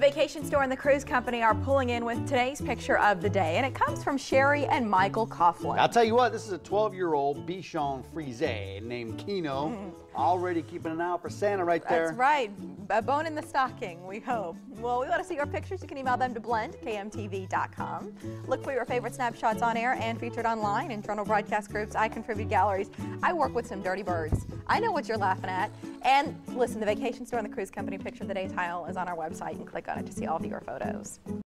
The vacation store and the cruise company are pulling in with today's picture of the day, and it comes from Sherri and Michael Coughlin. I'll tell you what, this is a 12-year-old Bichon Frise named Kino, mm. already keeping an eye out for Santa right there. That's right. A bone in the stocking, we hope. Well, we want to see your pictures. You can email them to blend@kmtv.com. Look for your favorite snapshots on air and featured online in Journal Broadcast Group's I Contribute galleries. I work with some dirty birds. I know what you're laughing at. And listen, the vacation store and the cruise company picture of the day tile is on our website. You can click on it to see all of your photos.